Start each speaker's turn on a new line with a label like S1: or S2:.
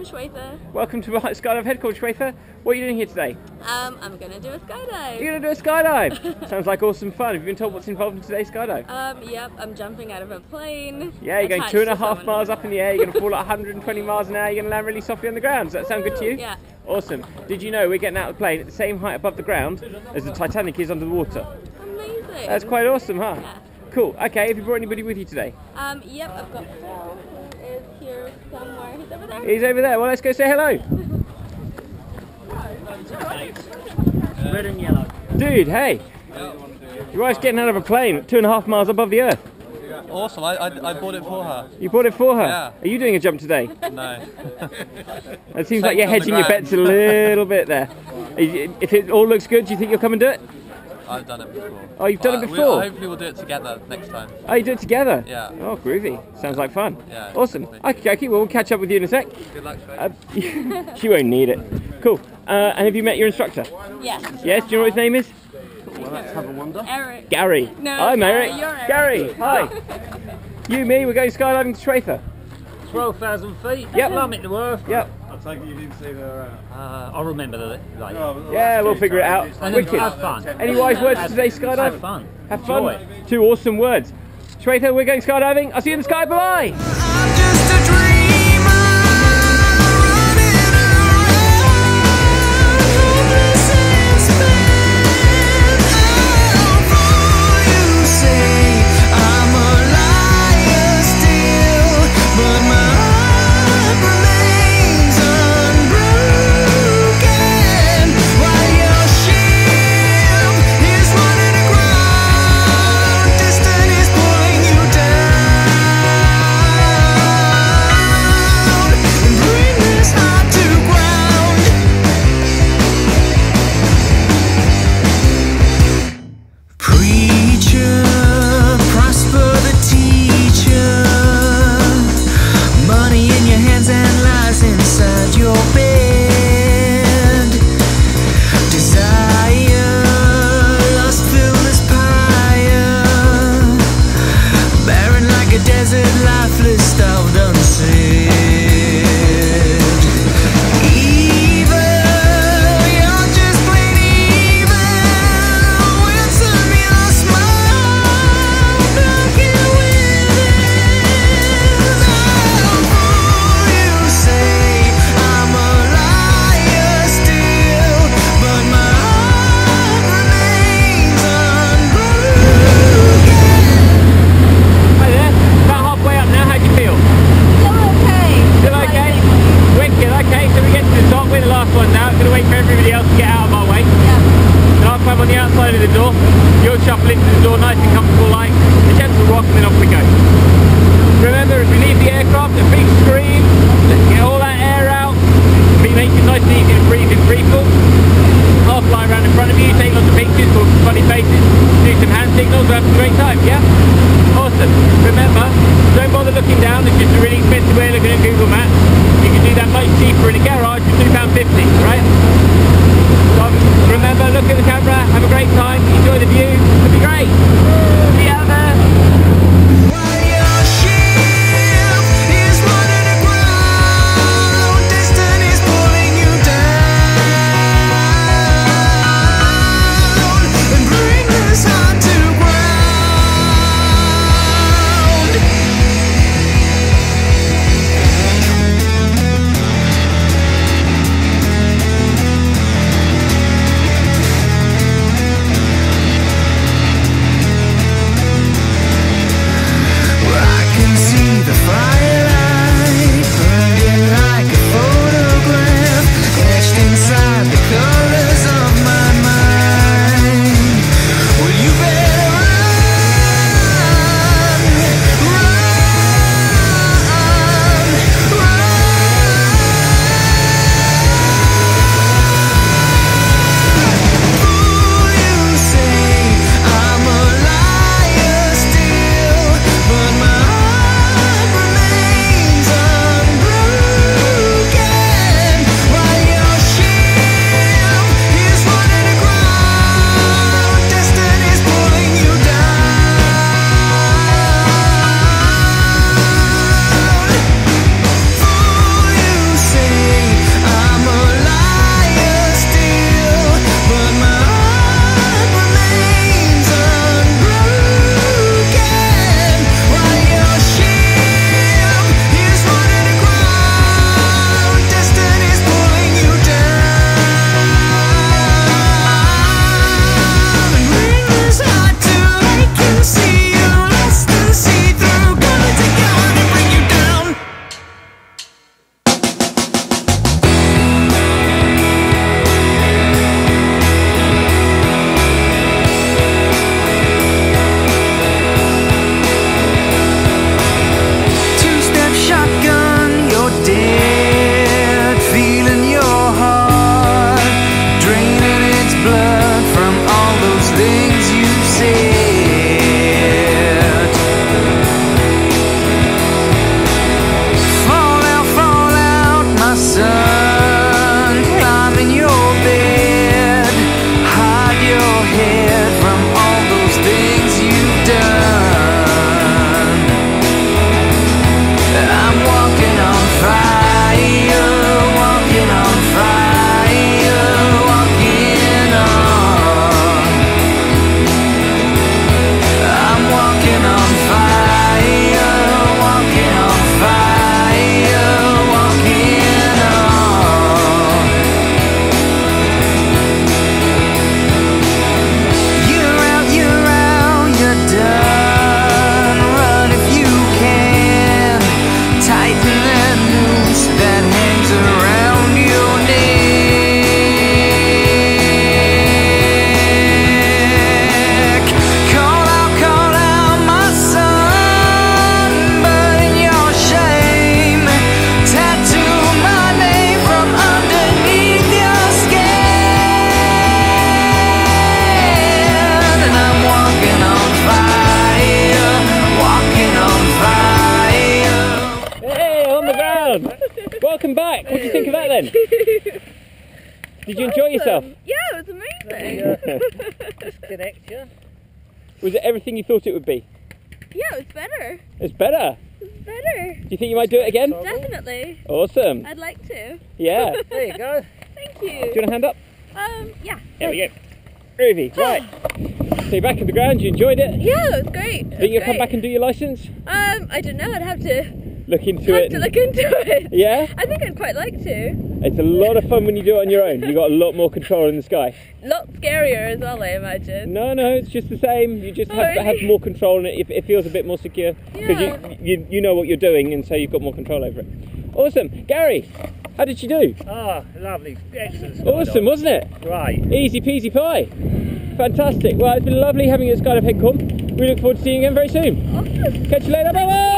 S1: Shwetha.
S2: Welcome to Skydive Headcorn, Shwetha. What are you doing here today?
S1: Um, I'm gonna do a skydive.
S2: You're going to do a skydive. Sounds like awesome fun. Have you been told what's involved in today's skydive?
S1: Um, yep, I'm jumping out of a plane.
S2: Yeah, you're going two and a
S1: to
S2: half miles up in the air. You're going to fall at 120 miles an hour. You're going to land really softly on the ground. Does that sound good to you?
S1: Yeah.
S2: Awesome. Did you know we're getting out of the plane at the same height above the ground as the Titanic is under the water?
S1: Amazing.
S2: That's quite awesome, huh?
S1: Yeah.
S2: Cool. Okay, have you brought anybody with you today?
S1: Um, yep, I've got Phil, who is here somewhere. He's over there.
S2: He's over there. Well, let's go say hello.
S3: Red and yellow.
S2: Dude, hey. Your wife's getting out of a plane at two and a half miles above the earth.
S4: Awesome. I, I, I bought it for her.
S2: You bought it for her.
S4: Yeah.
S2: Are you doing a jump today?
S4: No.
S2: It seems like you're
S4: Checked on the
S2: hedging your bets a little bit there. If it all looks good, do you think you'll come and do it?
S4: I've done it before.
S2: Oh, you've done it
S4: But we-
S2: before?
S4: hopefully we'll do it together next time.
S2: Oh, you do it together?
S4: Yeah.
S2: Oh, groovy. Sounds like fun.
S4: Yeah,
S2: Awesome. Okay, okay, well, we'll catch up with you in a sec.
S4: Good luck,
S2: Uh, she won't need it. Cool. Uh, and have you met your instructor?
S1: Yeah.
S2: Yes, do you know what his name is?
S3: Well, let's have a wonder.
S1: Eric.
S2: Gary.
S1: No,
S2: I'm
S1: Gary,
S2: Eric.
S1: you're Eric.
S2: Gary, hi. you, me, we're going skydiving to Shwetha.
S3: 12,000 feet.
S2: Yep.
S3: Plummet to earth.
S2: Yep.
S5: I take it you didn't see the. Uh,
S3: Uh, I'll remember that later.
S5: oh,
S2: Yeah, we'll figure it out.
S3: and then
S2: Wicked.
S3: have fun.
S2: Any wise words
S3: Have-
S2: today, skydive?
S3: Have fun.
S2: Have fun.
S3: Enjoy.
S2: Two awesome words. Shwetha, we're going skydiving. I'll see you in the sky. Bye.
S6: I'm
S2: signals, we'll have a great time, yeah? Awesome. Remember, don't bother looking down, it's just a really expensive way of looking at Google Maps. You can do that much cheaper in a garage for £2.50, right? So remember, look at the camera, enjoy yourself?
S1: Awesome. Yeah, it was amazing.
S3: Disconnect you.
S2: Was it everything you thought it would be?
S1: yeah, it was better.
S2: It's better.
S1: It was better.
S2: Do you think you might do it again?
S1: Definitely.
S2: Awesome.
S1: I'd like to.
S2: Yeah.
S3: There you go.
S1: Thank
S2: you Do
S1: you.
S2: want a hand up?
S1: Um, yeah.
S2: There we go. Groovy. Right. So you're back in the ground. You enjoyed it.
S1: Yeah, it was great. It
S2: Think
S1: was
S2: you'll come back and do your license?
S1: Um, I don't know. I'd have to
S2: Look into
S1: have
S2: it.
S1: to look into it.
S2: Yeah.
S1: I think I'd quite like to.
S2: It's a lot of fun when you do it on your own. You've got a lot more control in the sky.
S1: A Lot scarier as well, I imagine.
S2: No, no, it's just the same. You just
S1: Oh,
S2: have,
S1: really?
S2: have more control and it, it feels a bit more secure because
S1: Yeah.
S2: you, you you know what you're doing and so you've got more control over it. Awesome, Gary. How did you do?
S3: Ah, lovely. Excellent.
S2: Awesome, wasn't it?
S3: Right.
S2: Easy peasy pie. Fantastic. Well, it's been lovely having you at Skydive Headcorn. We look forward to seeing you again very soon.
S1: Awesome.
S2: Catch you later. Bye bye.